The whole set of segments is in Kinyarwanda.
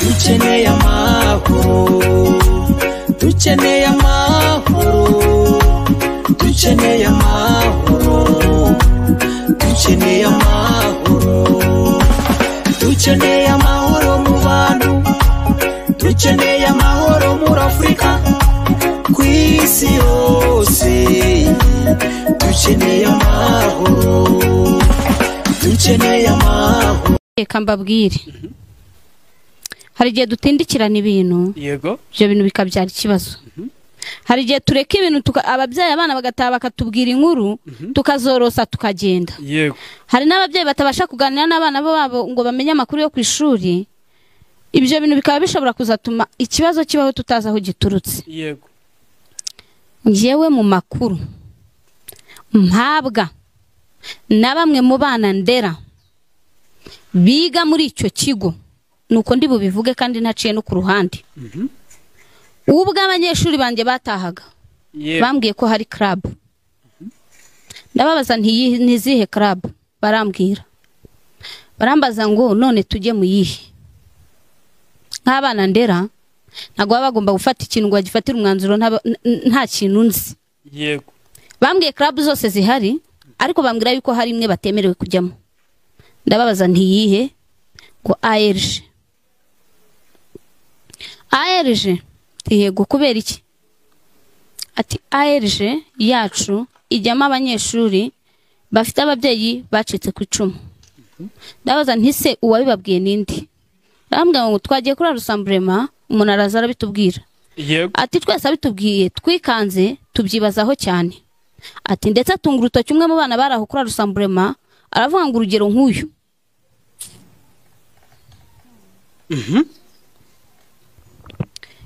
dukeneye amahoro dukeneye amahoro dukeneye amahoro dukeneye amahoro dukeneye amahoro dukeneye amahoro muri afurika ku isi yose dukeneye amahoro dukeneye amahoro reka mbabwire hari igihe dutindikirana ibintu yego. ibyo bintu bikabyara ikibazo. Hari igihe tureka ibintu tuka- ababyeyi abana bagataha bakatubwira inkuru tukazorosa tukagenda. Yego. Hari n'ababyeyi batabasha kuganira n'abana babo ngo bamenye amakuru yo ku ishuri ibyo bintu bikaba bishobora kuzatuma ikibazo kibaho tutazi aho giturutse. Yego. Ngewe mu makuru mpabwa na bamwe mu bana ndera biga muri icyo kigo nuko ndi bubivuge kandi ntaciye no ku ruhande. Ubwo abanyeshuri banjye batahaga bambwiye ko hari club. Ndababaza ntizihe club? Barambwira. Barambaza ngo none tujye mu yihe? Nk'abana ndera ntabwo baba bagomba gufata ikintu ngo bagifatire umwanzuro nta kintu nzi. Yego. Bambwiye club zose zihari ariko bambwira yuko hari imwe batemerewe kujyamo. Ndababaza ntiyihe ngo ARG ARG yego kubera iki? Ati ARG yacu ijyamo abanyeshuri bafite ababyeyi bacitse ku icumu. Ndabaza ntise uwabibabwiye nindi arambwira ngo twagiye kuri arusamburema umuntu araza arabitubwira. Yego. Ati twese abitubwiye twikanze tubyibazaho cyane. Ati ndetse atunga urutoki umwe mu bana bari aho kuri arusamburema aravuga ngo urugero nk'uyu.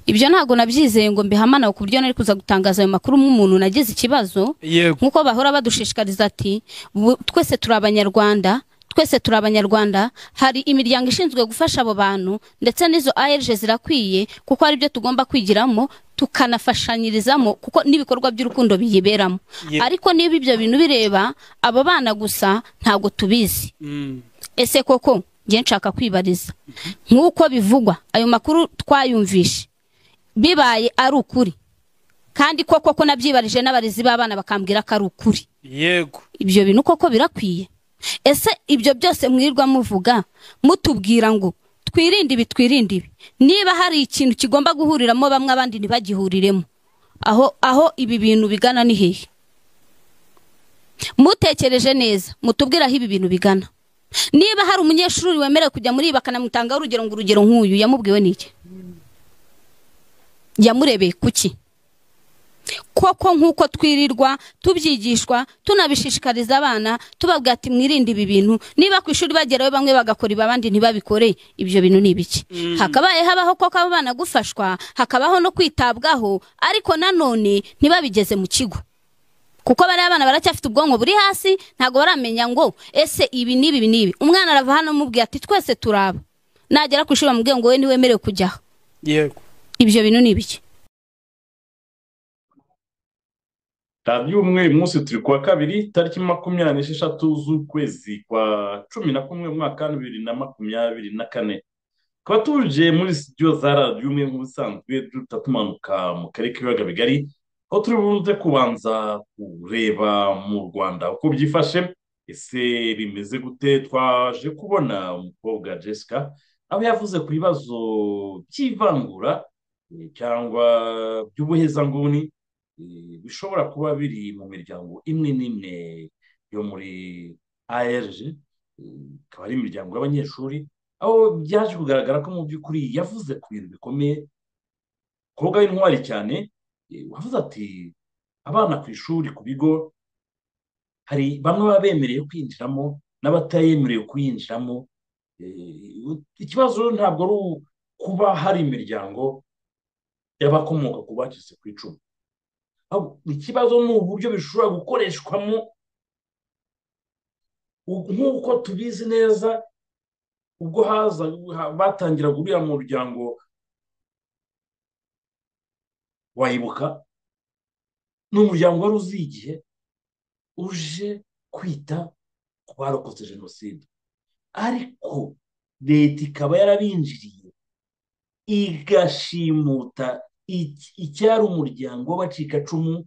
Ibyo ntabwo nabyizeye ngo mbihamana ku buryo nari kuza gutangaza ayo makuru nk'umuntu nagize ikibazo. Nk'uko bahora badushishikariza ati "Bu- twese turi abanyarwanda twese turi abanyarwanda hari imiryango ishinzwe gufasha abo bantu ndetse n'izo ARG zirakwiye kuko hari ibyo tugomba kwigiramo tukanafashanyirizamo kuko n'ibikorwa by'urukundo biyiberamo. Ariko niba ibyo bintu bireba abo bana gusa ntabwo tubizi. Mm. ese koko njye nshaka kwibariza. Nk'uko bivugwa ayo makuru twayumvishe bibaye ari ukuri. Kandi koko ko nabyibarije n'abarezi b'abana bakambwira ko ari ukuri. Yego. Ibyo bintu koko birakwiye. Ese ibyo byose mwirirwa muvuga mutubwira ngo twirinde ibi twirinde ibi. Niba hari ikintu kigomba guhuriramo bamwe abandi ntibagihuriremo. Aho aho ibi bintu bigana ni hehe? Mutekereje neza mutubwire aho ibi bintu bigana. Niba hari umunyeshuri wemerewe kujya muri ibi bakanamutangaho urugero ngo urugero nk'uyu yamubwiwe n'iki yamurebeye kuki koko nk'uko twirirwa tubyigishwa tunabishishikariza abana tubabwira ati mwirinde ibi bintu. Niba ku ishuri bagerayo bamwe bagakora ibi abandi ntibabikore ibyo bintu ni ibiki? Hakabaye habaho koko abo bana gufashwa hakabaho no kwitabwaho ariko nanone ntibabigeze mu kigo. Kuko bariya abana baracyafite ubwonko buri hasi ntabwo baramenya ngo ese ibi n'ibi ibi n'ibi umwana arava hano amubwira ati twese turaba. Nagera ku ishuri bamubwiye ngo we ntiwemerewe kujyaho yego. Ibyo bintu ni ibiki? Radiyo umwe munsi turi kuwa kabiri tariki makumyabiri n'esheshatu z'ukwezi kwa cumi na kumwe umwaka wa bibiri na makumyabiri na kane. Tukaba tuje muri sitidiyo za radiyo umwe nk'ubusanzwe duhita tumanuka mu karere k'ibiyaga bigari aho turi buze kubanza kureba mu rwanda uko byifashe. Ese bimeze gute? Twaje kubona umukobwa jessica aho yavuze ku bibazo by'ivangura eh, cyangwa by'ubuhezanguni bishobora kuba biri mu miryango imwe n'imwe yo muri ARG ikaba ari imiryango y'abanyeshuri aho byaje kugaragara ko mu by'ukuri yavuze ku bintu bikomeye umukobwa w'intwari cyane wavuze ati abana ku ishuri ku bigo hari bamwe baba bemerewe kwinjiramo n'abatayemerewe kuyinjiramo ikibazo ntabwo ari kuba hari imiryango y'abakomoka ku bacitse ku icumu. Ikibazo ni uburyo bishobora gukoreshwamo nk'uko tubizi neza ubwo haza ha- batangiraga uriya muryango wayibuka ni umuryango wari uzi igihe uje kwita ku barokotse jenoside ariko leta ikaba yarabinjiriye igashimuta icyari umuryango w'abacikacumu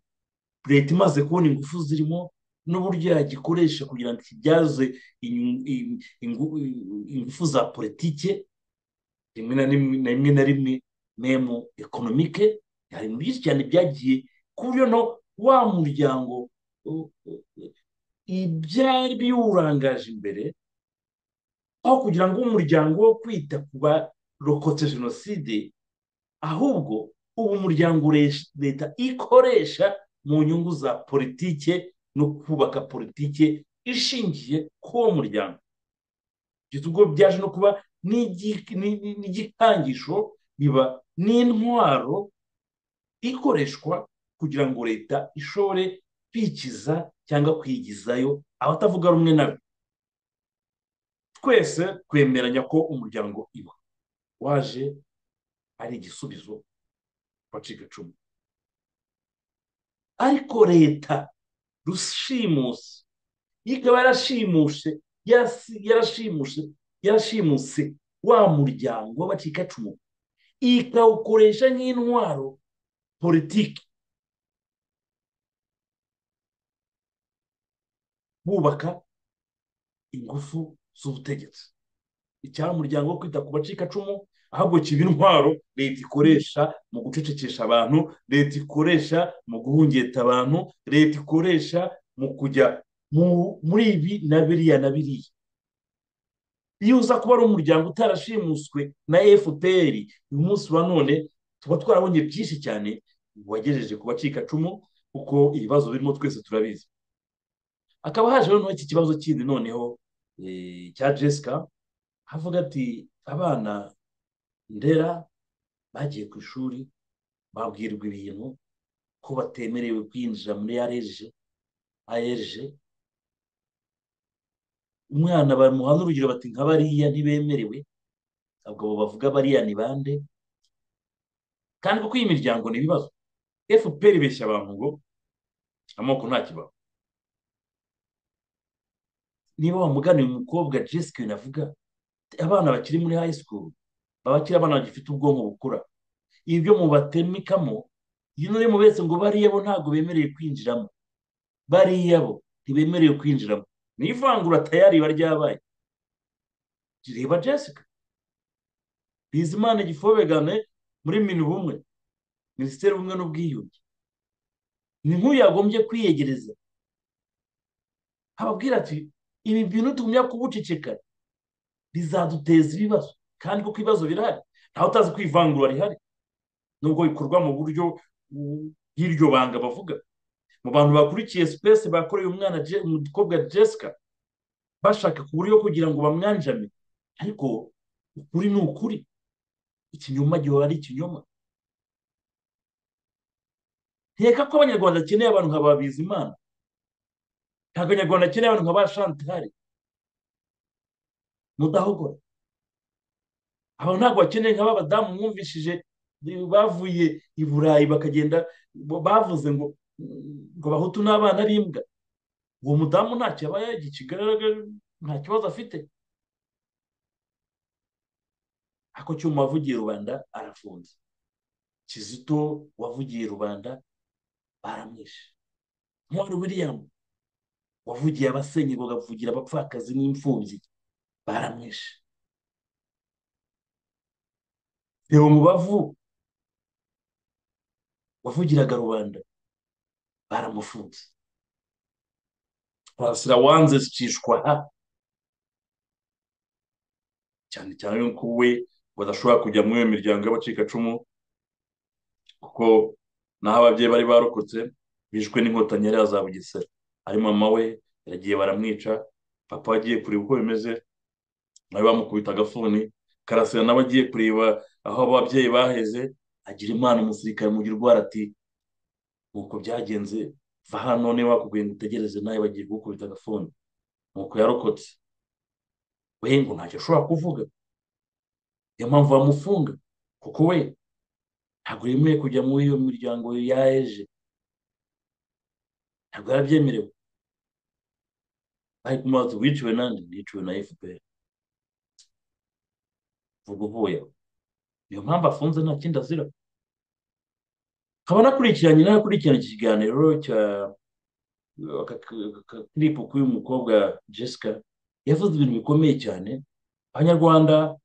leta imaze kubona ingufu zirimo n'uburyo yagikoresha kugira ngo kibyaze ingufu za politike rimwe na rimwe na rimwe memu ekonomike hari byinshi cyane byagiye ku buryo no wa muryango ibyari biwurangaje imbere aho kugira ngo umuryango wo kwita ku barokotse jenoside ahubwo ubu umuryango leta ikoresha mu nyungu za politike no kubaka politike ishingiye ku uwo muryango. Ubwo byaje no kuba n'igi- ni- ni- n'igikangisho biba n'intwaro ikoreshwa kugira ngo leta ishobore kwikiza cyangwa kwigizayo abatavuga rumwe na yo twese twemeranya ko umuryango iba. Waje ari igisubizo ku bacikacumu ariko leta rushimusi yo ikaba yarashimushe yarasi- yarashimushe yarashimuse wa muryango w'abacikacumu ikawukoresha nk'intwaro politiki bubaka ingufu z'ubutegetsi icyari umuryango wo kwita ku bacikacumu ahubwo kiba intwaro leta ikoresha mu gucecekesha abantu leta ikoresha mu guhungeta abantu leta ikoresha mu kujya mu- muri ibi na biriya na biriya. Iyo uza kuba ari umuryango utarashimuswe na fpr uyu munsi wa none tuba twarabonye byinshi cyane wagejeje ku bacikacumu kuko ibibazo birimo twese turabizi. Hakaba haje noneho iki kibazo kindi noneho eh, cya jessica avuga ati abana ndera bagiye ku ishuri babwirwa ibintu ko batemerewe kwinjira muri areje ayeje umwana bamuha n'urugero bati nka bariya ntibemerewe. Ntabwo bavuga bariya ni bande? Kandi kuko iyi miryango ni ibibazo. Fpr ibeshya abantu ngo amoko nta kibazo niba wamuganiye umukobwa jessica navuga abana bakiri muri high school baba bakiri abana bagifite ubwonko bukura. Ibyo mubatemikamo iyo mu wese ngo bariya bo ntabwo bemerewe kwinjiramo. Bariya bo ntibemerewe kwinjiramo. Ni ivangura tayari riba ryabaye reba jessica. Bizimana igifobegane muri mini bumwe minisiteri y'ubumwe n'ubwiyunge. Ni nk'uyu yagombye kwiyegereza. Ababwira ati ibi bintu tugumya kubuceceka. Bizaduteza ibibazo. Kandi kuko ibibazo birahari. Ntawe utazi ko ivangura rihari. Nubwo bikorwa mu buryo bw'iryo banga bavuga. Mu bantu bakurikiye sipesi bakoreye umwana umukobwa jessica bashaka ku buryo kugira ngo bamwanjame. Ariko ukuri ni ukuri. Ikinyoma gihora ari ikinyoma. Nkeka ko abanyarwanda bakeneye abantu nka ba bizimana ntabwo abanyarwanda bakeneye abantu nka ba shantari mudahogora. Abo ntabwo bakeneye nka ba badamu mwumvishije bavuye i burayi bakagenda bavuze ngo ngo bahutu n'abana ari imbwa. Uwo mudamu ntacyo aba yagikigaragara nta kibazo afite. Ako cyuma wavugiye rubanda arafunze. Kizito wavugiye rubanda baramwishe. Ntwari william wavugiye abasenyi ngo agavugira abapfakazi n'imfubyi baramwishe. Reba umubavu wavugiraga rubanda baramufunze twasira wanze zicishwa cyane cyane yuko we badashobora kujya muri iyo miryango y'abacikacumu kuko naho ababyeyi bari barokotse bishwe n'inkotanyi yari za bugesera. Ari mama we yagiye baramwica papa agiye kureba uko bimeze nawe bamukubita agafuni karasira nawe agiye kureba aho ababyeyi baheze agira imana umusirikare mugira urwara ati nuko byagenze va hano niba bakubwiye ngo utegereze nawe bagiye kugukubita agafuni. Nuko yarokotse. We ngo ntacyo ashobora kuvuga. Niyo mpamvu bamufunga. Kuko we ntabwo yemewe kujya muri iyo miryango yaje ntabwo yarabyemerewe bari kumubaza wiciwe nande? Niciwe na fpr vuga uvuye aho niyo mpamvu afunze nta kindi azira nkaba nakurikiranye nakurikirana iki kiganiro cya akakiripu k'uyu mukobwa jessica yavuze ibintu bikomeye cyane. Abanyarwanda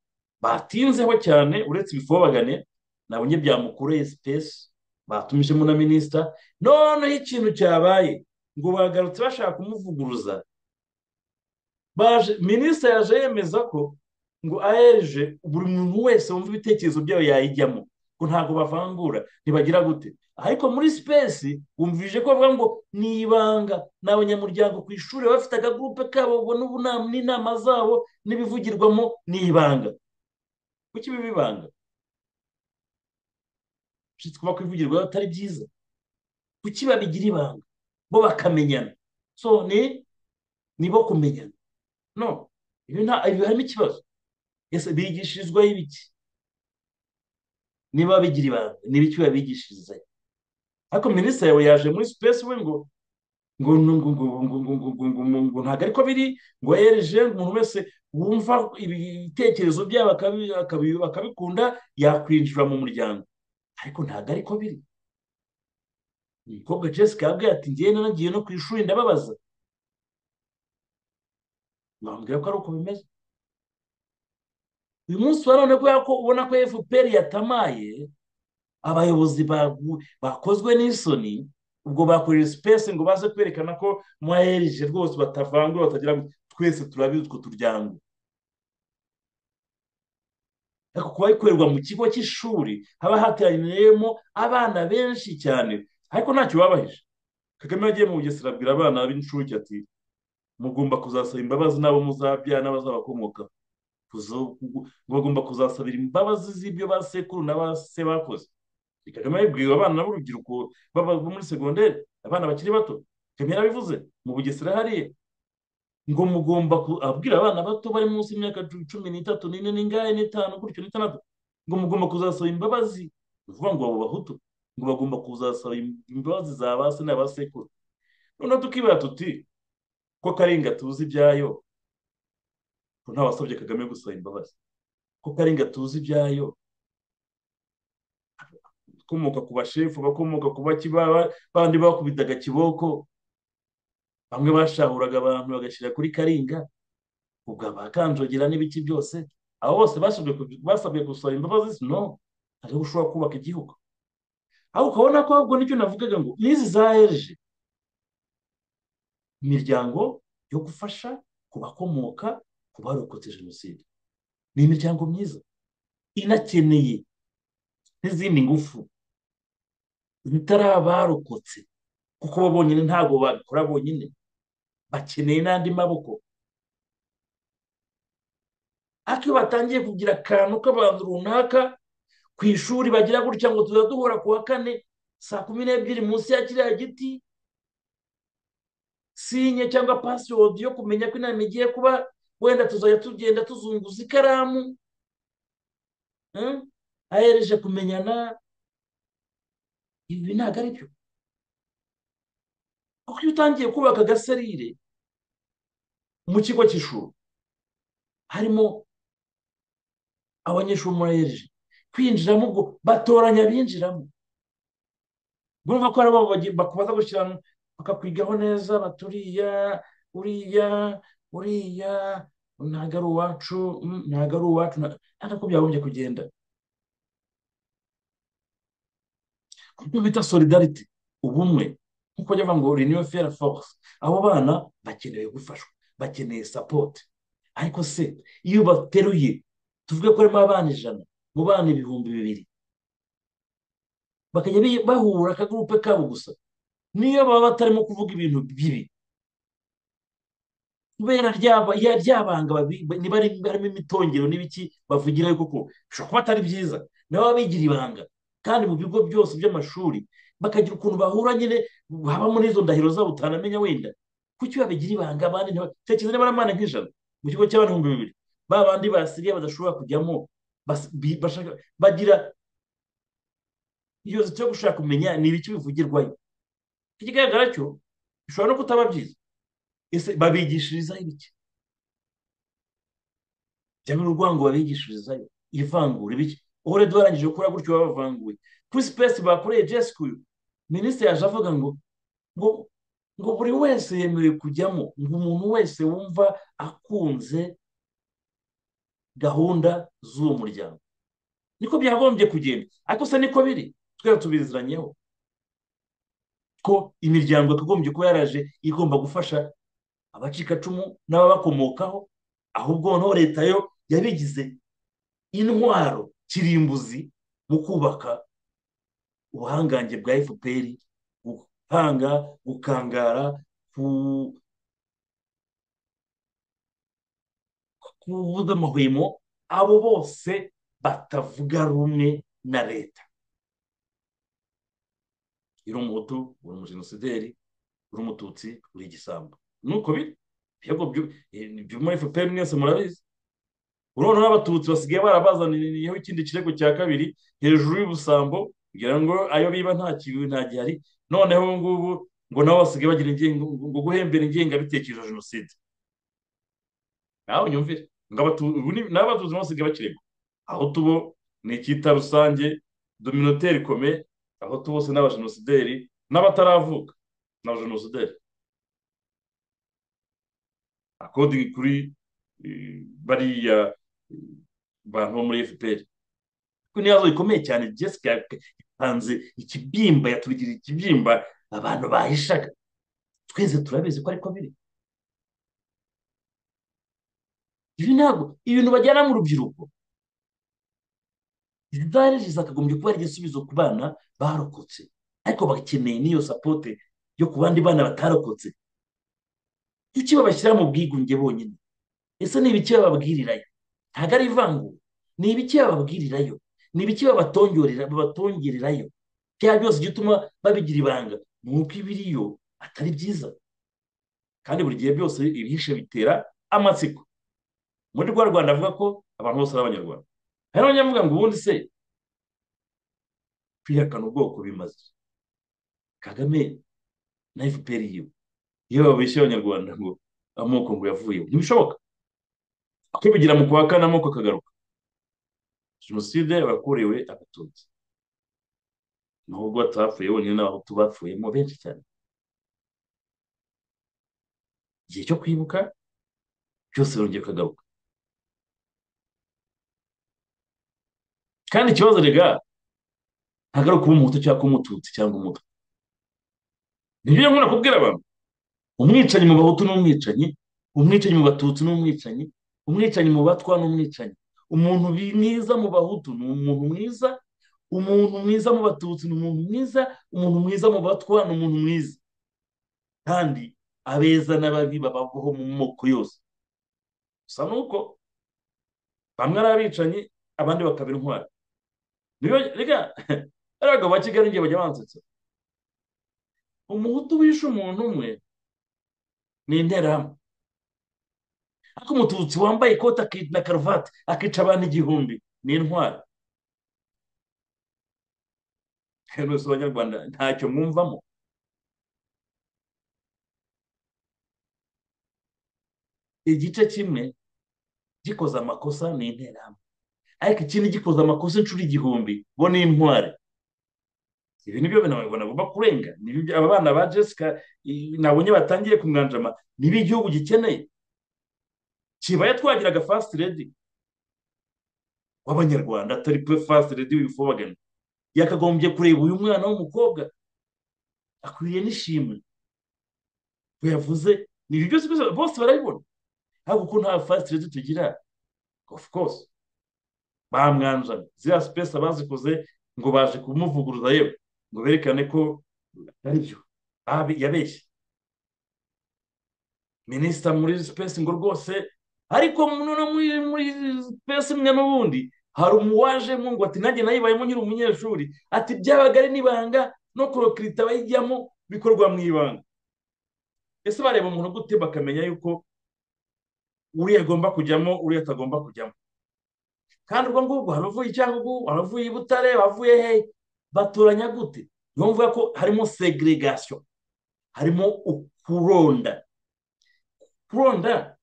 batinzeho cyane uretse ibifobagane nabonye byamukoreye sipesi batumijemo na minisita noneho ikintu cyabaye ngo bagarutse bashaka kumuvuguruza. Minisita yaje yemeza ko ngo ahereje buri muntu wese wumva ibitekerezo byayo yayijyamo. Ngo ntabwo bavangura ntibagira gute? Ariko muri sipesi wumvije ko bavuga ngo ni ibanga ni abanyamuryango ku ishuri bafite akagurupe kabo babona n'inama zabo n'ibivugirwamo ni ibanga kuki biba ibanga? Kuba kwivugirwaho atari byiza? Kuki babigira ibanga? Bo bakamenyana. So ni ni bo kumenyana. No ibi harimo ikibazo bigishirizwaho ibiki niba bigira ibanga ni ibiki babigishirizayo ariko minisitiri yawe yaje muri sipesi we ngo ngo ngo ntabwo ariko biri ngo yereje umuntu wese wumva ibitekerezo byabo akabikunda yakwinjira mu muryango ariko ntabwo ariko biri umukobwa jessica yabwiye ati ngewe nagiye no ku ishuri ndababaza bambwira ko ari uko bimeze uyu munsi wa none kubera ko ubona ko fpr yatamaye abayobozi bakozwe n'isoni ubwo bakorera sipesi ngo baze kwerekana ko muhaherije rwose batavangura batagira ngo twese turabizi utwo turyango. Ariko kuba bikorerwa mu kigo cy'ishuri haba hateraniyemo abana benshi cyane ariko ntacyo babahije kagame yagiye mu bugesera abwira abana b'incuke ati mugomba kuzasaba imbabazi n'abo muzabyara n'abazabakomoka bagomba kuzasabira imbabazi z'ibyo ba sekuru na ba se bakoze. Kagame yabibwiwe abana b'urubyiruko bo muri segonderi abana bakiri bato. Kagame yarabivuze mu bugesera hariya. Ngo mugomba abwira abana bato bari munsi y'imyaka cumi n'itatu n'ine n'ingahe n'itanu gutyo n'itandatu ngo mugomba kuzasaba imbabazi. Ni ukuvuga ngo abo bahutu ngo bagomba kuzasaba imbabazi za ba se na ba sekuru. Noneho tukibara tuti ko karinga tuzi ibyayo ko ntawasabye kagame gusaba imbabazi. Ko karinga tuzi ibyayo abakomoka ku bashefu abakomoka ku bakibaba bandi bakubitaga kiboko. Bamwe bashahuraga abantu bagashyira kuri karinga ubwo abakanjogera n'ibiki byose. Abo bose basabwe gusaba imbabazi no hariho ushobora kubaka igihugu. Aho ukabona ko ahubwo ni cyo navugaga ngo n'izi za erije imiryango yo gufasha ku bakomoka ku barokotse jenoside. Ni imiryango myiza. Inakeneye n'izindi ngufu zitari abarokotse kuko bo bonyine ntabwo babikora bonyine. Bakeneye n'andi maboko. Ariko iyo batangiye kugira akantu k'abantu runaka ku ishuri bagira gutya ngo tuza duhura ku wa kane saa kumi n'ebyiri munsi ya kiriya giti sinye cyangwa pasiwodi yo kumenya ko inama igiye kuba wenda tuzajya tugenda tuzunguza ikaramu ahereje kumenyana ibi ntabwo ari byo. Kuko iyo utangiye kubaka agaserire mu kigo cy'ishuri harimo abanyeshuri muri ahereje kwinjiramo ubwo batoranya abinjiramo. Urumva ko hari abo bakubaza gushyira bakakwigaho neza baturiya uriya uriya ntabwo ari uwacu ntabwo ari uwacu ntabwo byagombye kugenda. Kuko bita solidarity ubumwe. Nk'uko bajya ngo renew fair force abo bana bakeneye gufashwa bakeneye sapoti ariko se iyo bateruye tuvuge ko harimo abana ijana mu bana ibihumbi bibiri bakajya bahura akagurupe kabo gusa. Niyo baba batarimo kuvuga ibintu bibi kubera ryabanga niba harimo imitongero n'ibiki bavugirayo kuko bishobora kuba atari byiza. Nabo bigira ibanga. Kandi mu bigo byose by'amashuri bakagira ukuntu bahura nyine habamo n'izo ndahiro zabo utanamenya wenda. Kuki babigira ibanga abandi ntekereza niba ari abana nk'ijana mu kigo ibihumbi bibiri. Ba bandi basigaye badashobora kujyamo bagira iyo cyo gushaka kumenya ni ibiki bivugirwayo. Ikigaragara cyo bishobora no kutaba byiza. Ese babigishirizaho ibiki cyangwa urwango babigishirizayo ivangura ibiki uhore duharangije gukora gutyo babavanguye kuri sipesi bakoreye jesica uyu minisitiri yaje avuga ngo ngo ngo buri wese yemerewe kujyamo ngo umuntu wese wumva akunze gahunda z'uwo muryango niko byagombye kugenda ariko se niko biri twese tubiziranyeho ko imiryango yakagombye kuba yaraje igomba gufasha abacikacumu n'ababakomokaho ahubwo noneho leta yo yabigize intwaro kirimbuzi mu kubaka ubuhangange bwa fpr gukanga gukangara kuvuga amahwemo abo bose batavuga rumwe na leta. Uri umuhutu uri umujenosideri uri umututsi uri igisambo nuko biri ibyo byo muri fpr mwese murabizi. Urabona n'abatutsi basigaye barabazaniyeho ikindi kirego cya kabiri hejuru y'ubusambo kugira ngo ayo biba nta kintu nta gihari. Noneho ubu ngubu ngo nabo basigaye bagira ingengo ngo guhembera ingengabitekerezo ya jenoside. Nawe unyumvire. N'abatuzi nabo basigaye bakiregwa aho tubo ni icyita rusange dominoteri ikomeye aho tu bose n'abajenosideri n'abataravuka n'abajenosideri akodingi kuri bariya bantu bo muri fpr kuko n'ibibazo bikomeye cyane jessica yatanze ikibyimba yatugirira ikibyimba abantu bahishaga. Twese turabizi ko ariko biri. Ibi ntabwo ibintu bajyana mu rubyiruko. Izi zakagombye kuba ari igisubizo ku bana barokotse. Ariko bakeneye n'iyo sapote yo ku bandi bana batarokotse. Kuki babashyira mu bwigunge bonyine? Ese ni ibiki bababwirirayo? Ntabwo ari ivangura ni ibiki bababwirirayo? Ni ibiki babatongererayo? Bya byose gituma babigira ibanga ni uko ibiriyo atari byiza. Kandi buri gihe byose ibihishe bitera amatsiko. Muri rwa rwanda avuga ko abantu bose ari abanyarwanda. Hari n'abanyavuga ngo ubundi se kwihakana ubwoko bimaze. Kagame na fpr yiwe iyo babeshye abanyarwanda ngo amoko ngo yavuyeho. Ntibishoboka kwivugira mu kwa kane amoko akagaruka. Jenoside yakorewe abatutsi. Nubwo batapfuye bonyine n'abahutu bapfuyemo benshi cyane. Igihe cyo kwibuka byose birongera ukagaruka kandi ikibazo rega ntabwo ari ukuba umuhutu cyangwa umututsi cyangwa umutwe. Nibyo nkunda kubwira abantu. Umwicanyi mu bahutu ni umwicanyi mu batutsi ni umwicanyi mu batwa ni umwicanyi umuntu mwiza mu bahutu ni umuntu mwiza umuntu mwiza mu batutsi ni umuntu mwiza umuntu mwiza mu batwa ni umuntu mwiza. Kandi abeza n'ababi babaho mu moko yose. Gusa ni uko bamwe ari abicanyi abandi bakaba intwari. Reka ari abagabo ba kigali ngiye bajya bansetsa umuhutu wishe umuntu umwe ni interahamwe ariko umututsi wambaye ikoti na karuvati akica abantu igihumbi. Ni intwari. Mwese abanyarwanda ntacyo mwumvamo. Igice kimwe gikoze amakosa ni interahamwe ariko ikindi gikoze amakosa inshuro igihumbi bo ni intwari. Ibi ni byo bintu abanyarwanda bagomba kurenga aba bana ba jessica nabonye batangiye kumwanjama niba igihugu gikeneye. Kibaye twagiraga fasiti redi w'abanyarwanda atari pe fasiti redi w'ibifobagana yakagombye kureba uyu mwana w'umukobwa. Akwiriye n'ishimwe. Ko yavuze ni ibyo byose bose barabibona. Ariko ko nta fasiti redi tugira ofu kose bamwanjana ziriya sipesi abazikoze ngo baje kumuvuguruza yewe ngo berekane ko atari byo yabeshye minisita muri sipesi ngo rwose ariko muri sipesi imwe n'ubundi hari umuwajemo ngo ati nanjye nayibayemo nyiri umunyeshuri ati byabaga ari n'ibanga no kurokirita abayijyamo bikorwa mu ibanga ese bareba umuntu gute bakamenya yuko uriya agomba kujyamo uriya atagomba kujyamo kandi ubwo ngubwo hari uvuye icyangugu hari uvuye i butare wavuye he batoranya gute niyo mvuga ko harimo segregation. Harimo ukuronda. Kuronda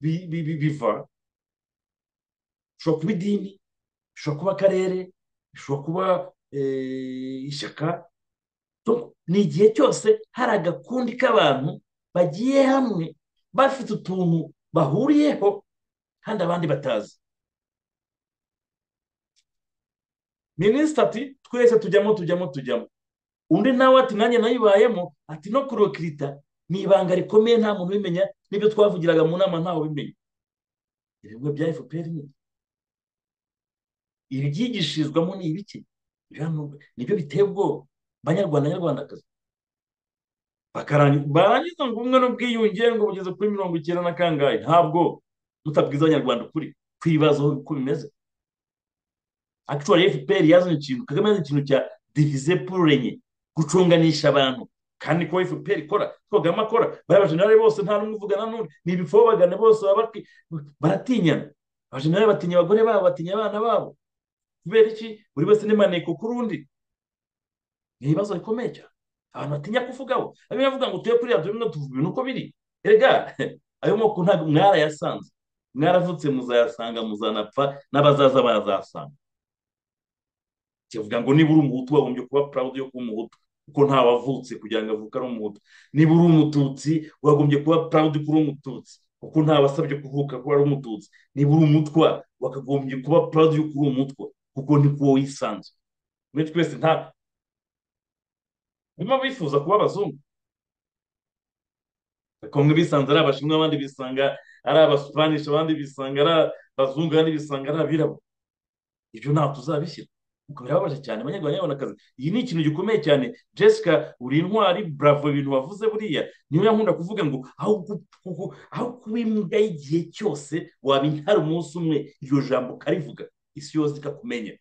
bi- bi- bi- biva bishobora kuba idini bishobora kuba akarere bishobora kuba eh, ishyaka. Ni igihe cyose hari agakundi k'abantu bagiye hamwe bafite utuntu bahuriyeho kandi abandi batazi. Minisita ati twese tujyamo tujyamo tujyamo. Undi nawe ati nanjye nayibayemo. Ati no kurokirita ni ibanga rikomeye nta muntu ubimenya n'ibyo twavugiraga mu nama ntawe ubimenya. Ibimwe bya fpr ni ibyigishirizwamo ni ibiki? Nibyo biteye ubwoba. Banyarwanda nyarwandakazi. Barangiza ngo ubumwe n'ubwiyunge ngo bugeze kuri mirongo icyenda na kangahe? Ntabwo mutabwiza abanyarwanda ukuri. Kwibaza uko bimeze. Actually fpr yazanye ikintu kagame yazanye ikintu cya divize pour renye gucunganisha abantu kandi ko fpr ikora ko kagame akora bariya bajenerali bose nta n'umwe uvugana n'undi ni ibifobagane bose baratinyana abajenerali batinya abagore babo batinya abana babo kubera iki buri wese n'imaneko kuri undi ni ibibazo bikomeye cyane abantu batinya kuvugaho abe bavuga ngo tuye kuri radiyo bimwe tuvuga ibintu uko biri erega ayo moko ntabwo mwarayasanze mwaravutse muzayasanga muzanapfa n'abazaza bazasanga kivuga ngo niba uri umuhutu wagombye kuba proud yo kuba umuhutu kuko ntawavutse kugira ngo avuke ari umuhutu niba uri umututsi wagombye kuba proud ko uri umututsi kuko ntawasabye kuvuka ko ari umututsi. Niba uri umutwa wakagombye kuba proud yo uri umutwa kuko ni ko wisanze. Muri twese nta barimo bifuza kuba abazungu. Bamwe bisanze ari abashinwa abandi bisanga ari abasupanishi abandi bisanga ari abazungu abandi bisanga ari abirabura. Ibyo ntabwo tuzabishyira. Birababaje cyane abanyarwanda nyabonakazi iyi ni ikintu gikomeye cyane jessica uri intwari bravo ibintu wavuze buriya niyo yankunda kuvuga ngo aho kuba imbwa y'igihe cyose waba intare umunsi umwe iryo jambo ukarivuga isi yose ikakumenya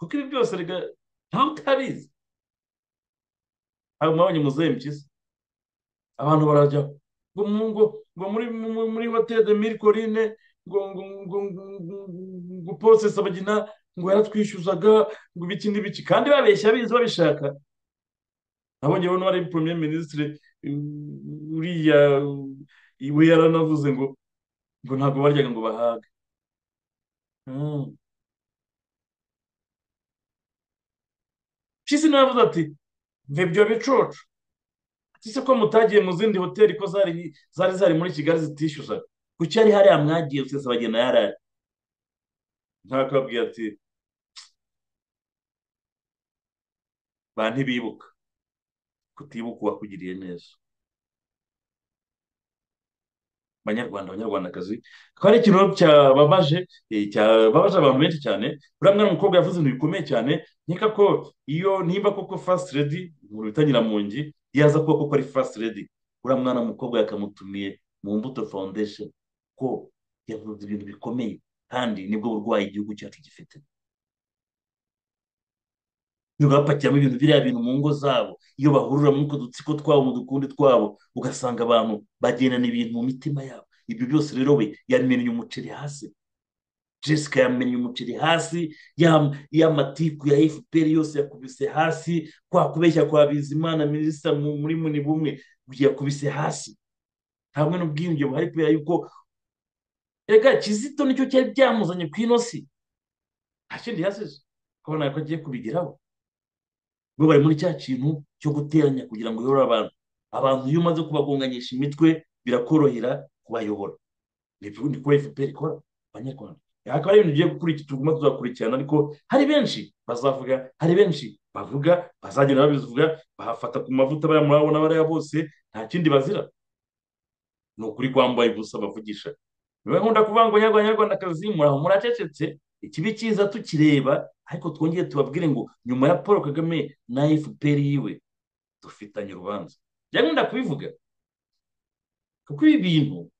kuko ibi byose rega ntawe utabizi mwabonye muzehe mpyisi abantu barajya ngo ngo muri mu- muri hoteli de mille corine ngo ngo ngo ngo- ngo pose sabagina ngo yaratwishyuzaga ngo ibiki n'ibiki kandi babeshya bizi babishaka. Nabonye rero n'uwari premier ministre uh, uriya we yaranavuze ngo ngo ntabwo baryaga ngo bahage. Hmm. Mpyisi nawe yavuze ati mve ibyo bicucu ese ko mutagiye mu zindi hoteli ko zari zari muri kigali zitishyuzaga? Kuki yari hariya mwagiye usesa bagena yarari? Ntakabwiye ati ba ntibibuka kutibuka uwakugiriye neza. Banyarwanda abanyarwandakazi ko ari ikintu cyababaje eh, cyababaje abantu benshi cyane. Uriya mwana w'umukobwa yavuze ibintu bikomeye cyane. Nkeka ko iyo nimba koko fast lady mu bita nyiramongi yaza kuba koko ari fast lady uriya mwana w'umukobwa yakamutumiye mu mbuto foundation ko yavuze ibintu bikomeye kandi ni bwo burwayi igihugu cyacu gifite. Iyo bapakiramo ibintu biriya bintu mu ngo zabo iyo bahurira muri utwo dutsiko twabo mu dukundi twabo ugasanga abantu bagendana ibintu mu mitima yabo. Ibyo byose rero we yamennye umuceri hasi. Jessica yamennye umuceri hasi ya- y'amatiku ya fpr yose yakubise hasi kwa kubeshya kwa bizimana minisita mu- muri muni bumwe yakubise hasi. Hamwe n'ubwiyunge buhari kubera yuko rega kizito ni cyo cyari byamuzanye ku ino si nta kindi yasize kubona ko agiye kubigeraho. Bo bari muri cya kintu cyo guteranya kugira ngo uyobore abantu. Abantu iyo umaze kubagonganyisha imitwe birakorohera kubayobora. Nibyo niko fpr ikora abanyarwanda. Akaba ari ibintu bigiye gukurikira tuguma tuzakurikirana ariko hari benshi bazavuga hari benshi bavuga bazagenda babivuga bahafata ku mavuta bariya murabona bariya bose nta kindi bazira. Ni ukuri kwambaye ubusa bavugisha. Niba nkunda kuvuga ngo nyarwanda nyarwandakazi muracecetse. Ikibi cyiza tukireba ariko twongere tubabwire ngo nyuma ya paul kagame na fpr yiwe dufitanye urubanza. Nkunda kubivuga. Kuko ibi bintu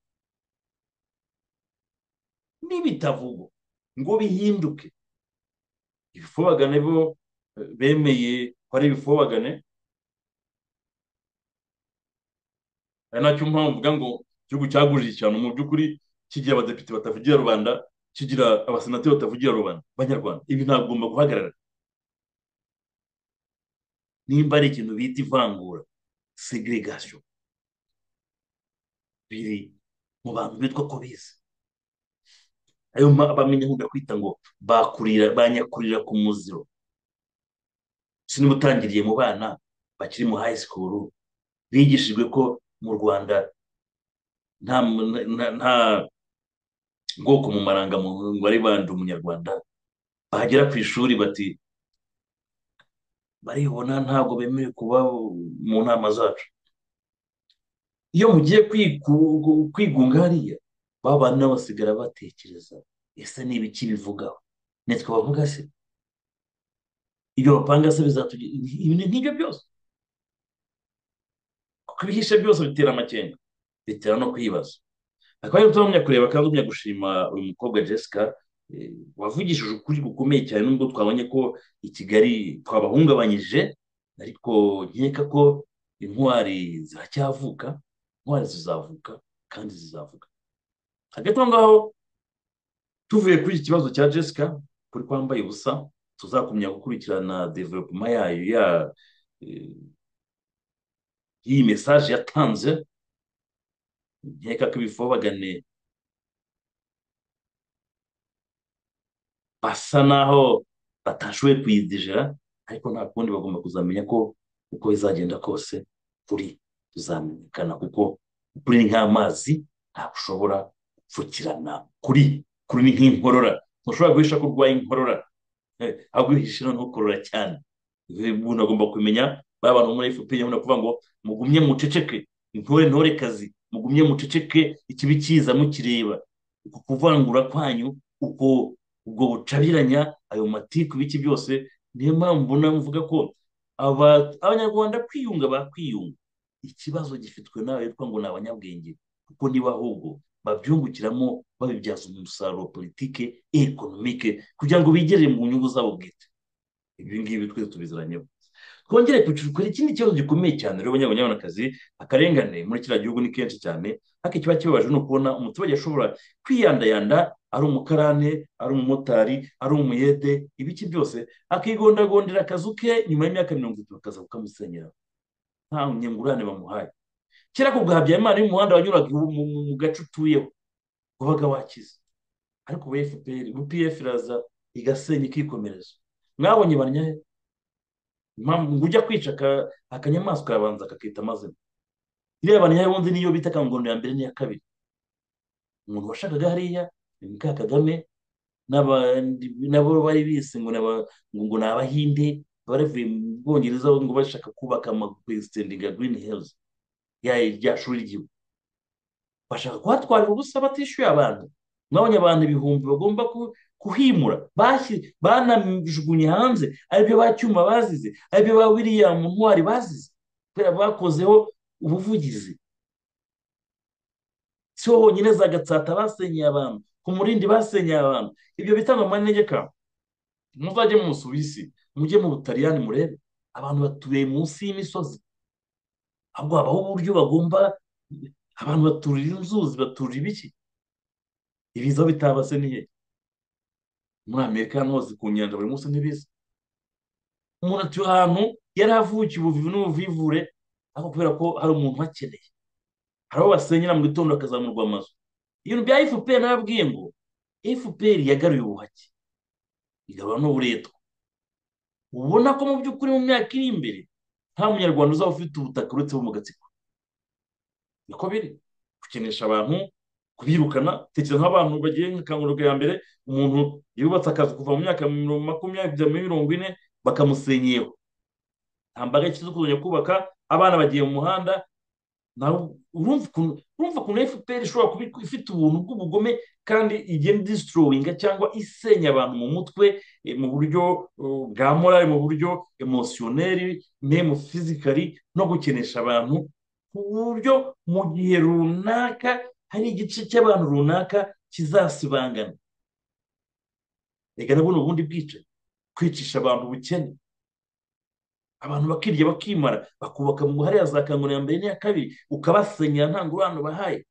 nibitavugwa ngo bihinduke. Ibifobagane bo eh, bemeye ko ari ibifobagane ari na cyo mpamvu mvuga ngo igihugu cyagurije cyane. Mu by'ukuri kigira abadepite batavugira rubanda kigira abasenateri batavugira rubanda banyarwanda. Ibi ntabwo bigomba guhagarara. Nimba ari ikintu bita ivangura segregation. Biri mu bantu bitwa ko bize. Ayo bamenya nkunda kwita ngo bakurira banyakurira ku muziro. Sinba utangiriye mu bana bakiri mu high school bigishijwe ko mu rwanda nta nta- nta bwoko mu marangamuntu ngo ari bandi umunyarwanda? Bahagera ku ishuri bati baribona ntabwo bemerewe kuba mu nama zacu. Iyo mugiye kwigu- kwigunga hariya ba bana basigara batekereza ese ni ibiki bivugaho? Nitwe bavuga se. Ibyo bapanga se bizatugira nk'ibyo byose. Kuko ibihishe byose bitera amakenga bitera no kwibaza. Akaba ariyo tumenya kureba kandi tumenya gushima uyu mukobwa jessica eh, wavugishije ukuri gukomeye cyane nubwo twabonye ko i kigali twabahungabanyije ariko nkeka ko intwari ziracyavuka intwari zizavuka kandi zizavuga hagati aho ngaho tuvuye kuri iki kibazo cya jessica kuri kwambaye ubusa tuzakumya gukurikirana developuma yayo ya eh, y'iyi mesaje yatanze nkeka ko ibifobagane basa naho batashoboye kuyidijera ariko nta kundi bagomba kuzamenya ko uko bizagenda kose kuri tuzamenyekana kuko kuri ni nk'amazi ntabwo ushobora gupfukirana kuri. Kuri ni nk'inkorora. Ntushobora guhisha ko urwaye inkorora. Ahubwo uhishe noneho ukorora cyane. Umuntu agomba kumenya ba bantu muri FPR nyabona kuvuga ngo mugumye muceceke. Intore ntore kazi. Mugumye muceceke ikibi kiza mukireba. Uku kuvangura kwanyu uko ubwo bucabiranya ayo matiku biki byose niyo mpamvu mvuga ko aba- abanyarwanda kwiyunga bakwiyunga. Ikibazo gifitwe nawe yitwa ngo ni abanyabwenge kuko niba ahubwo babyungukiramo babibyaza umusaruro politike ekonomike kugira ngo bigerere mu nyungu zabo bwite. Ibi ngibi twese tubiziranyeho. Twongere kucukura ikindi kibazo gikomeye cyane. Rero abanyabanyarwandakazi akarengane muri kiriya gihugu ni kenshi cyane ariko ikiba kibabaje ni ukubona umuturage ashobora kwiyandayanda ari umukarane ari umumotari ari umuyede ibiki byose akigondagondera akazu ke nyuma y'imyaka mirongo itatu bakaza kukamusenyera nta nyungurane bamuhaye. Kera ku bwa habyarimana y'umuhanda wanyuraga mu- gace utuyeho wabaga wakize. Ariko ubu fpr upf iraza igasenya ikikomereza mwabonye banyahe ngo ujya kwica aka- akanyamaswa kabanza kakita amazina. Iriya banyahe wundi niyo bita kangondo ya mbere n'iya kabiri. Umuntu washakaga hariya ni muka kagame nabo bari bise ngo ni abahinde baravuye mu bwongereza ngo bashaka kubaka amakwesitendinga girini helizi ya rya shuri ry'igihugu bashaka kuhatwarira ubusa batishyuye abantu. Mwabonye ibihumbi bagomba kuhimura. Banajugunye hanze ari byo ba cyuma bazize ari byo ba william ntwari bazize bakozeho ubuvugizi. Si ho honyine za gatsata basenyeye abantu ku murindi basenyeye abantu. Ibyo bitanga mu manegeka muzajye mu Busuwisi mujye mu Butaliyani murebe. Abantu batuye munsi y'imisozi. Ahubwo habaho uburyo bagomba abantu baturira inzuzi baturira ibiki? Ibiza bitabase ni he muri Amerika hano hose ku nyanja buri munsi ntibiza umuntu atuye ahantu yari avukiye ubuvivi n'ubuvivure ariko kubera ko hari umuntu uhakeneye hari aho basenyera mu gitondo hakazamurwa amazu. Ibintu bya FPR nababwiye ngo FPR yagaruye ubuhake. Igarura n'uburetwa. Ubona ko mu by'ukuri mu myaka iri imbere nta munyarwanda uzaba ufite ubutaka uretse bo mu gatsiko. Niko biri. Gukenesha abantu kubirukana tekereza nk'abantu bagiye nk'akangurwa ya mbere umuntu yubatse akazi kuva mu myaka makumyabiri kugera muri mirongo ine bakamusenyeho. Nta mbaga ikiza kuzajya kubaka abana bagiye mu muhanda urumva ukuntu FPR ishobora kuba ifite ubuntu bw'ubugome kandi igenda idisitorowinga cyangwa isenya abantu mu mutwe eh, mu buryo uh, bwa morali mu buryo emosiyoneri memu fizikari no gukenesha abantu ku buryo mu gihe runaka hari igice cy'abantu runaka kizasibangana. Reka nabwo ni ubundi bwicanyi. Kwicisha abantu ubukene. Abantu bakirya bakimara bakubaka mu hariya za kangura ya mbere n'iya kabiri ukabasenyera nta ngurane ubahaye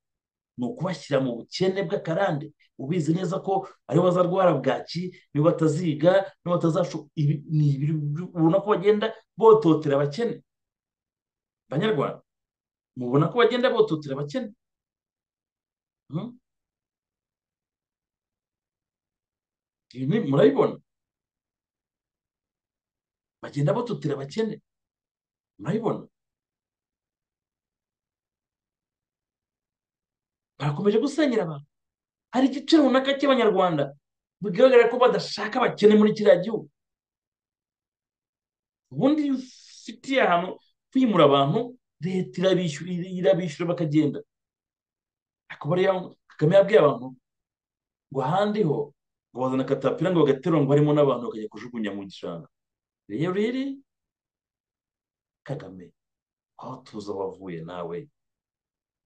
ni ukubashyira mu bukene bw'akarande. Ubizi neza ko ari bo bazarwara bwaki nibo bataziga nibo batazasho ibi ni ibiri ubona ko bagenda bototera abakene. Banyarwanda mubona ko bagenda bototera abakene? Hmm? Ibi murabibona bagenda batutira abakene murabibona barakomeje gusenyera abantu hari igice runaka cy'abanyarwanda bigaragara ko badashaka abakene muri kiriya gihugu ubundi iyo ufitiye ahantu kwimura abantu leta irabishyura bakagenda ariko bariya kagame yabwiye abantu ngo ahandi ho ngo bazana katapira ngo bagaterura ngo harimo n'abantu bakajya kujugunya mu gishanga. Rero rero kagame aho tuza wavuye nawe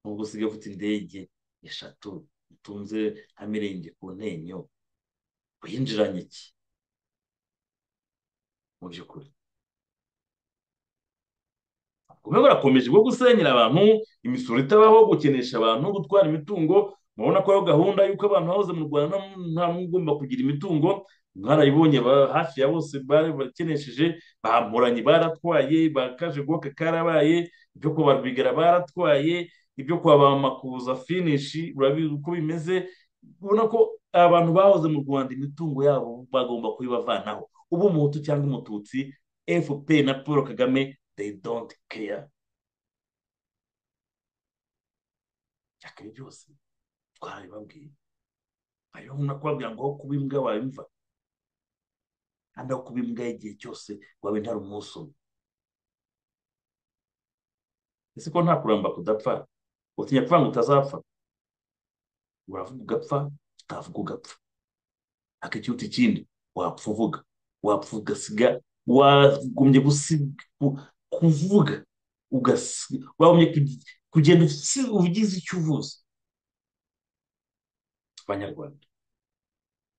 nubwo usigaye ufite indege eshatu utunze nka mirenge ku ntenyo winjiranye iki? Mu by'ukuri. Ubwo barakomeje bwo gusenyera abantu imisoro itabaho gukenesha abantu gutwara imitungo. Murabona ko ariyo gahunda y'uko abantu bahoze mu rwanda nta n'umwe ugomba kugira imitungo. Mwarayibonye hafi ya bose bakenesheje bamporanye baratwaye ba kajegoke karabaye ibyo kwa barwigara baratwaye ibyo kwa ba makuza finishi urabizi uko bimeze. Ubona ko abantu bahoze mu rwanda imitungo yabo bagomba kuyibavanaho uba umuhutu cyangwa umututsi fpr na paul kagame they don't care. Byakaba byose twarabibabwiye hariho no kubabwira ngo aho kuba imbwa wabimva kandi aho kuba imbwa igihe cyose waba intara umunsi umwe ese ko nta kuramba kudapfa utinya kuvuga ngo utazapfa uravuga ugapfa utavuga ugapfa akicyuta ikindi wapfa uvuga wapfa ugasiga ku- kuvuga kugi- kugenda ugize icyo uvuze. Abanyarwanda.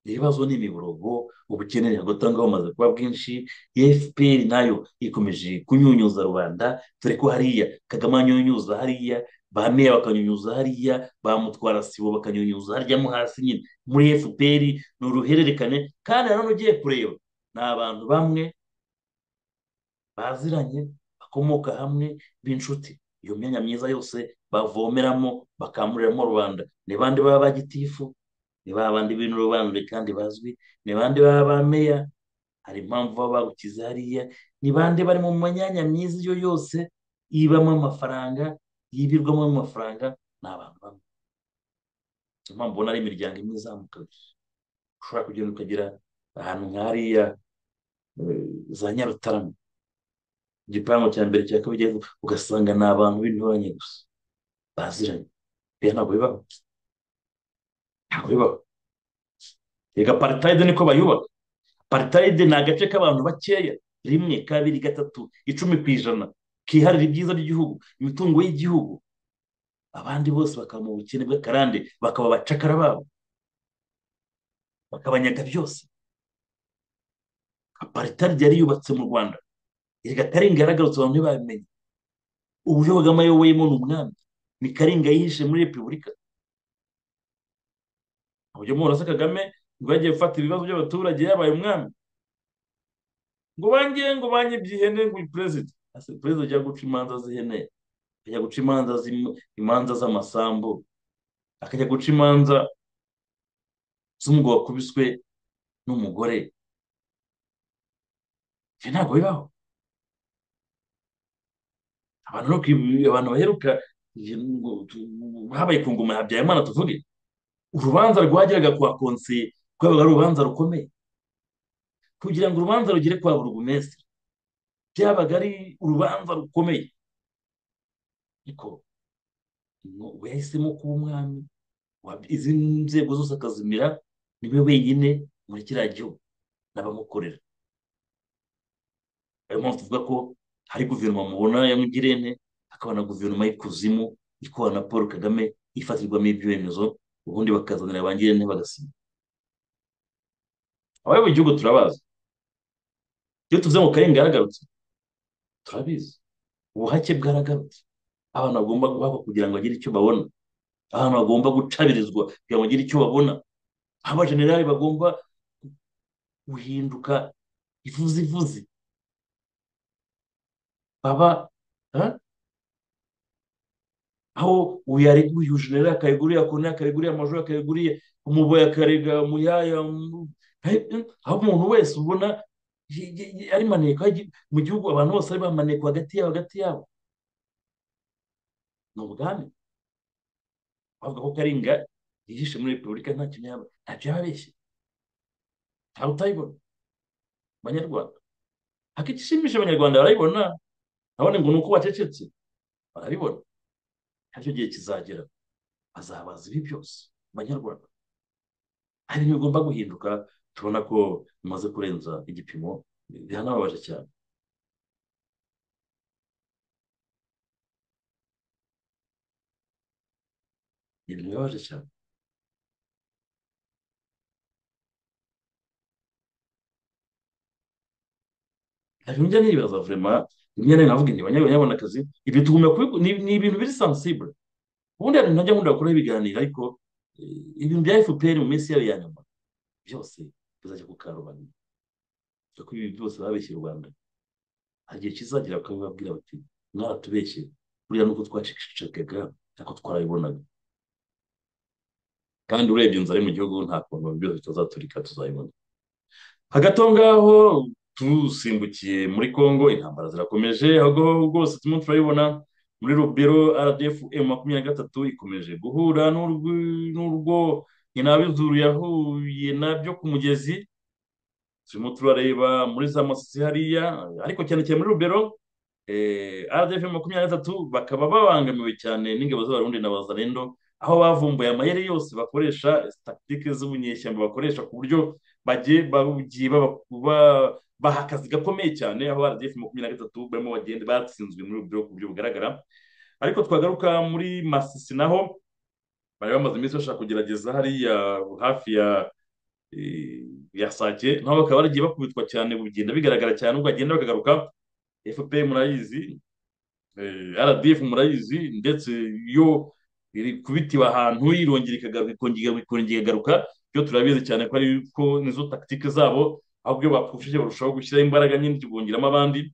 Ibibazo ni imiborogo ubukene ngaho bumaze kuba bwinshi fpr na yo ikomeje kunyunyuza rubanda dore ko hariya kagame anyunyuza hariya ba meya bakanyunyuza hariya ba mutwara sibo bakanyunyuza harya mo hasi nyine. Muri fpr ni uruhererekane kandi nanone ugiye kureba. Ni abantu bamwe baziranye bakomoka hamwe b'inshuti. Iyo myanya myiza yose bavomeramo bakamuriramo rubanda ni bande baba ba gitifu? Ni ba bandi b'indobanure kandi bazwi? Ni bande baba ba meya? Hari impamvu baba bagukiza hariya? Ni bande bari mu myanya myiza iyo yose ibamo amafaranga yibirwamo amafaranga? Ni abantu bamwe. Niyo mpamvu ubona ari imiryango imwe izamuka ushobora kugenda ukagera ahantu nk'hariya eh, za nyarutarama. Igipangu cya mbere cya kabiri ugasanga ni abantu b'intoranye gusa. Baziranye. Rero ntabwo bibaho. Ntabwo bibaho. Reka paritayide niko bayubaka. Paritayide ni agace k'abantu bakeya. Rimwe kabiri gatatu icumi ku ijana. Kiharira ibyiza by'igihugu imitungo y'igihugu. Abandi bose bakaba mu bukene bw'akarande bakaba abacakara babo. Bakabanyaga byose. Aparitayide yari yubatse mu rwanda. Erega karinga yaragarutse abantu ntibabimenye uburyo kagame ayoboyemo ni umwami. Ni karinga yihishe muri repubulika. Uburyo mubona kagame ngo yagiye gufata ibibazo by'abaturage yabaye umwami. Ngo bange ngo bange by'ihene ngo uyu perezida perezida ajya guca imanza z'ihene? Akajya guca imanza imanza z'amasambu. Akajya guca imanza z'umugabo wakubiswe n'umugore. Ibyo ntabwo bibaho. Abantu no abantu baheruka habaye ku ngoma ya Habyarimana tuvuge. Urubanza rwageraga kwa konseye rwabaga ari urubanza rukomeye. Kugira ngo urubanza rugere kwa burugumesitiri byabaga ari urubanza rukomeye. Ariko we yahisemo kuba umwami wa- izi nzego zose akazimira ni we wenyine muri kiriya gihugu n'abamukorera. Ariyo mpamvu tuvuga ko hari guverinoma mubona ya Ngirente hakaba na guverinoma y'ikuzimu ikorana na Paul Kagame ifatirwamo ibyemezo ubundi bakazanira ba Ngirente bagasinya abayoboye igihugu turabazi. Iyo tuvuze ngo Karinga yaragarutse turabizi. Ubuhake bwaragarutse. Abantu bagomba guhabwa kugira ngo bagire icyo babona. Ahantu bagomba gucabirizwa kugira ngo bagire icyo babona. Abajenerali bagomba guhinduka ivuzivuzi baba ha? aho uyu yareguye uyu jenerali akayiguriye akone akayiguriye amajoro akayiguriye umuboyi akarega muyaya mu- he- aho umuntu wese ubona ari maneko mu gihugu abantu bose ari bamaneko hagati yabo hagati yabo ni ubwami bavuga ko karinga yihishe muri repubulika nta kintu yaba ntacyo yaba abeshye ntawe utayibona banyarwanda akikishimisha abanyarwanda barayibona nabone ngo ni uko wacecetse barabibona ntacyo gihe kizagera bazabaza ibi byose. Banyarwanda hari ibintu bigomba guhinduka tubona ko bimaze kurenza igipimo biranababaje cyane. Ibintu bibabaje cyane. Hari njya nibaza vrema rimwe navuga nti banyarwanda akazi ibi tugomba ni ibintu biri sensible. Ubundi hari ntajya nkunda gukora ibiganiro ariko eh, ibintu bya FPR mu minsi yabo ya nyuma byose bizajya ku karubanda kuko ibi byose babeshye u Rwanda. Hari igihe kizagera bakabibabwira bati mwaratubeshye buriya nuko twacecekaga ariko twarabibonaga. Kandi urebye inzara mu gihugu nta kuntu byose bitazaturika tuzayibona. Hagati aho ngaho tusimbukiye muri Congo intambara zirakomeje aho rwose turimo turabibona muri Rubero RDF M makumyabiri na gatatu ikomeje guhura n'urw- n'urwo Nyinabizuru yahuye na byo ku mugezi. Turimo turareba muri za masisi hariya ariko cyane cyane muri Rubero eh, RDF makumyabiri na gatatu bakaba babangamiwe cyane n'ingabo z'abarundi na bazalendo aho bavumbuye amayeri yose bakoresha tactique z'ubunyeshyamba bakoresha ku buryo bagiye baha akazi gakomeye cyane aho RDF makumyabiri na gatatu barimo bagenda batsinzwe muri ku buryo bugaragara. Ariko twagaruka muri Masisi naho bari bamaze iminsi bashaka kugerageza hariya hafi ya eh, ya Sake naho bakaba baragiye bakubitwa cyane bigenda bigaragara cyane ubwo bagenda bakagaruka. FPR murayizi eh, RDF murayizi ndetse yo iri kubitiwe ahantu irongera ikongera ikagaruka. Byo turabizi cyane ko ariko nizo tactique zabo ahubwo iyo bapfushije barushaho gushyiraho imbaraga nyinshi bongeramo abandi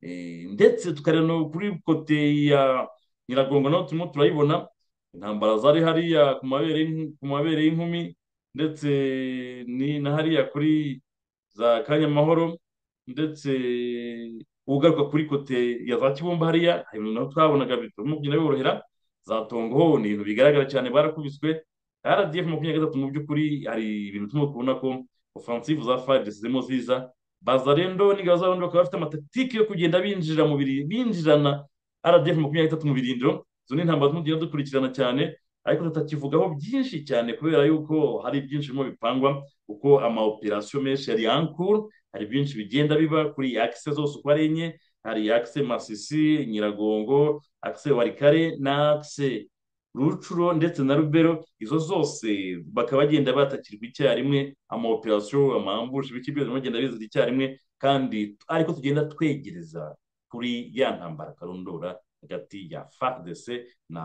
Eh, ndetse tukareba no kuri kote ya Nyiragongo naho turimo turayibona intambara zari hariya ku mabere y'in- ku mabere y'inkumi ndetse ni na hariya kuri za Kanyamahoro ndetse ugaruka kuri kote ya za Kibumba hariya hari naho twabonaga bituma kugenda biborohera za Tongo ni ibintu bigaragara cyane barakubiswe RDF makumyabiri na gatatu mu by'ukuri hari ibintu turimo kubona ko offensive za FARDC zirimo ziza Bazarendo n'ingabo bakaba bafite amatakitike yo kugenda binjira mu binjirana RDF makumyabiri na gatatu mu birindiro. Izo ni intambara tugenda dukurikirana cyane ariko tutakivugaho byinshi cyane kubera yuko hari byinshi birimo bipangwa kuko ama operation menshi yari ankuru hari byinshi bigenda biba kuri akise zose uko ari enye hari akise Masisi Nyiragongo akise Warikare na akise Rucuro ndetse na Rubero izo zose bakaba bagenda batakirwa icyarimwe ama operation amambushi biki byose bagenda bizira icyarimwe kandi ariko tugenda twegereza kuri ya ntambara karundura hagati ya FARDC na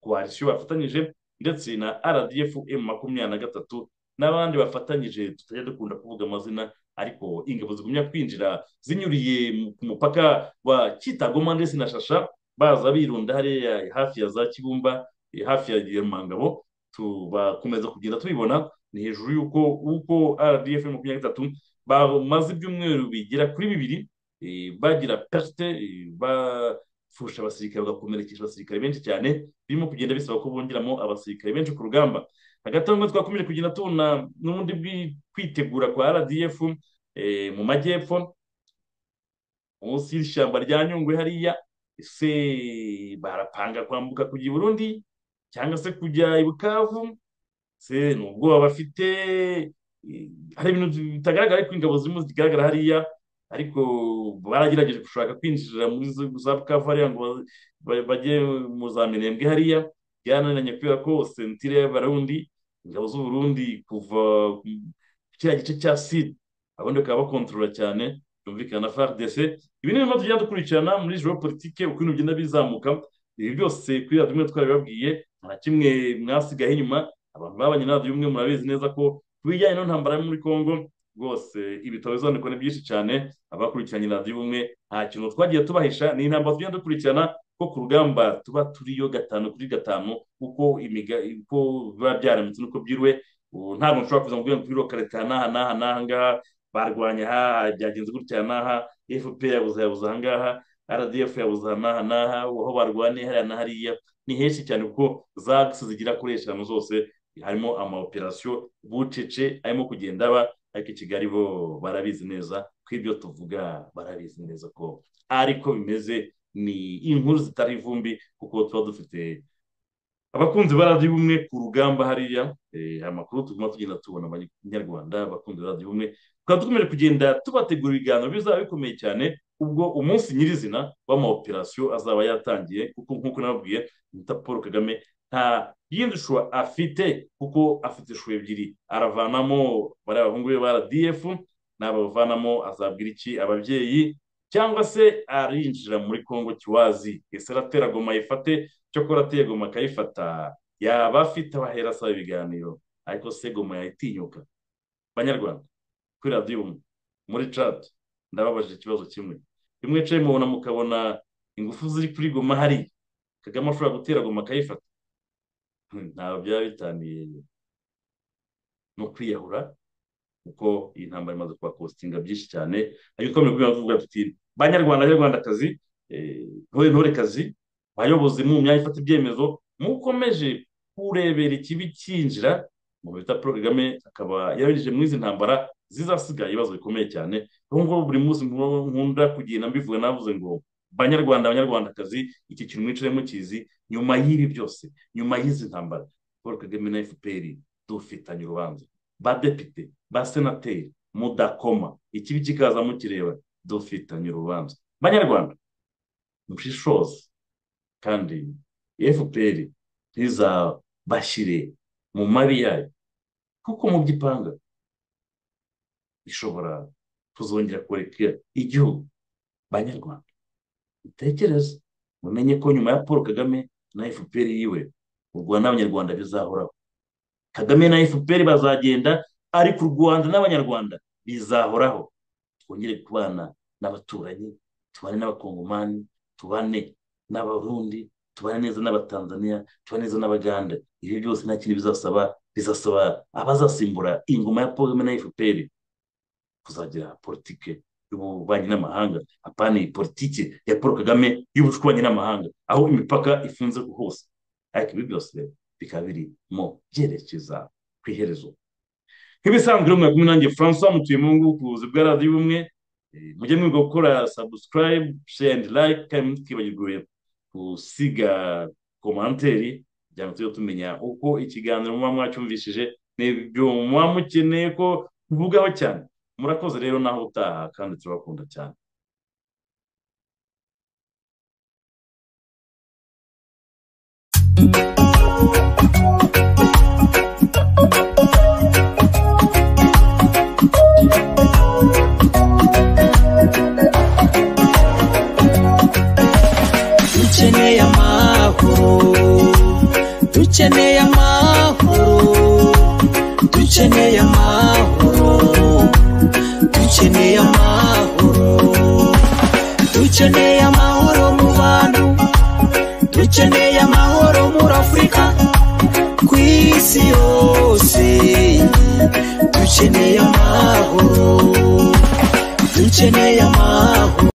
coalition bafatanyije ndetse na RDF M makumyabiri na gatatu n'abandi bafatanyije tutajya dukunda kuvuga amazina ariko ingabo zigumya kwinjira zinyuriye ku mupaka wa Kitagoma ndetse na Shasha. Baza birunda hariya hafi ya za Kibumba hafi ya Rumangabo tubakomeza kugenda tubibona ni hejuru y'uko uko RDF makumyabiri na gatatu bamaze ibyumweru bigera kuri bibiri eh, bagira perte eh, bafusha abasirikare bagakomerekesha abasirikare benshi cyane birimo kugenda bisaba ko bongeramo abasirikare benshi ku rugamba. Hagati aho twakomeje kugenda tubona n'ubundi kwitegura kwa RDF eh, mu majyepfo munsi y'ishyamba rya Nyungwe hariya ese barapanga kwambuka kujya i Burundi cyangwa se kujya i Bukavu se ni ubwoba bafite. Hari ibintu bitagaragara ariko ingabo zirimo zigaragara hariya ariko baragerageje gushaka kwinjira muri za Bukavu hariya ngo ba- bajye mu za Minembwe hariya byananiranye kubera ko sentire y'Abarundi ingabo z'u Burundi kuva ku kiriya gice cya Sud abandi bakaba bakontorora cyane. Byumvikana na FARDC ibi ni bimwe tugenda dukurikirana muri joro politike uko ibintu bigenda bizamuka ibi byose kuri radiyo imwe twarabibabwiye nta kimwe mwasigaye inyuma abantu babanye na radiyo umwe murabizi neza ko ku bijyanye n'intambara yo muri congo rwose ibitabo bizandikwa ni byinshi cyane abakurikiranye radiyo ubumwe nta kintu twagiye tubahisha ni intambara tugenda dukurikirana ko ku rugamba tuba turiyo gatanu kuri gatanu uko biba byaramutse n'uko byiriwe ntabwo nshobora kuza ngo turiho kareta n'aha n'aha n'aha ngaha barwanya aha byagenze gutya n'aha fpr yabuze yabuze aha ngaha yabuze aha n'aha n'aha aho barwaniye hariya na hariya ni henshi cyane kuko za gisi zigira kuri eshanu zose harimo ama operasiyo bucece arimo kugenda aba ariko i kigali bo barabizi neza ko ibyo tuvuga barabizi neza ko ariko bimeze ni inkuru zitari ivumbi kuko tuba dufite abakunzi ba radiyo ubumwe ku rugamba hariya eh, amakuru tuguma tugenda tubona abanyarwanda abakunzi ba radiyo ubumwe tukaba dukomeje kugenda tubategura ibiganiro bizaba bikomeye cyane ubwo umunsi nyirizina w'amaoperasiyo azaba yatangiye kuko nk'uko nababwiye paul kagame nta yindi shusho afite kuko afite ishusho ebyiri. Aravanamo bariya bahungu be ba rdf n'abavanamo azabwira iki? Ababyeyi cyangwa se arinjira muri kongo kiwazi. Ese aratera goma ayifate? Cyokora ateye goma akayifata. Yaba afite abahera asaba ibiganiro ariko se goma yayitinyuka. Banyarwanda. Kuri radiyo muri chat. Ndababajije ikibazo kimwe. Rimwe mwicaye mubona mukabona ingufu ziri kuri goma hariya kagame ashobora gutera goma akayifata. Ntabwo byaba bitaniye. No kwiyahura kuko iyi ntambara imaze kuhakositinga byinshi cyane. Ariko twakomeye kugira tuvuga tuti banyarwanda banyarwandakazi ntore ntorekazi bayobozi mu myanya ifata ibyemezo mukomeje kurebera ikibi cyinjira mu bita paul kagame akaba yarabinjije muri izi ntambara zizasigaye ibibazo bikomeye cyane. Ubu ngubu buri munsi nkunda kugenda mbivuga navuze ngo banyarwanda abanyarwandakazi iki kintu mwicare mukizi nyuma y'ibi byose nyuma y'izi ntambara paul kagame na fpr dufitanye urubanza. Badepite basenateri mudakoma ikibi kikaza mukireba dufitanye urubanza. Banyarwanda mushishoze kandi fpr ntizabashyire mu mabi yayo kuko mu by'ipanga ishobora kuzongera kureka igihugu banyarwanda mutekereze mumenye ko nyuma ya paul kagame na fpr yiwe u rwanda n'abanyarwanda bizahoraho. Kagame na fpr bazagenda ariko u rwanda n'abanyarwanda bizahoraho. Twongere kubana n'abaturanyi tubane n'abakongomani tubane n'abarundi tubane neza n'abatanzaniya tubane neza n'abaganda. Ibi byose nta kindi bizasaba bizasaba abazasimbura ingoma ya paul kagame na fpr kuzagira politike y'ububanyi n'amahanga. Apana iyi politike ya paul kagame y'ububanyi n'amahanga. Aho imipaka ifunze hose. Ariko ibi byose bikaba biri mu byerekeza ku iherezo. Nk'ibisanzwe rero mwari kumwe nanjye francois mutuyemungu ku buvuzi bwa radiyo ubumwe mujye mwiga gukora subscribe share and like kandi ntukibagirwe gusiga komanteri kugira ngo tujye tumenya uko ikiganiro muba mwacyumvishije n'ibyo muba mukeneye ko tuvugaho cyane. Murakoze rero naho utaha kandi turabakunda cyane. Dukeneye amahoro dukeneye amahoro amahoro dukeneye amahoro dukeneye amahoro mu bantu dukeneye amahoro muri afurika ku isi yose. Dukeneye amahoro dukeneye amahoro